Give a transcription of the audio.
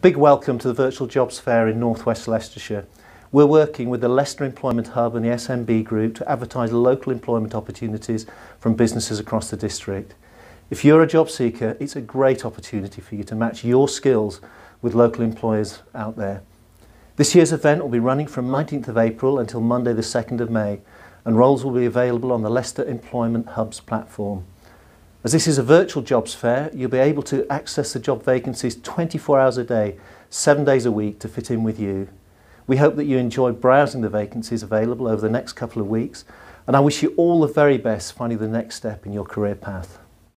big welcome to the Virtual Jobs Fair in North West Leicestershire. We're working with the Leicester Employment Hub and the SMB Group to advertise local employment opportunities from businesses across the district. If you're a job seeker, it's a great opportunity for you to match your skills with local employers out there. This year's event will be running from 19th of April until Monday the 2nd of May and roles will be available on the Leicester Employment Hub's platform. As this is a virtual jobs fair, you'll be able to access the job vacancies 24 hours a day, seven days a week to fit in with you. We hope that you enjoy browsing the vacancies available over the next couple of weeks and I wish you all the very best finding the next step in your career path.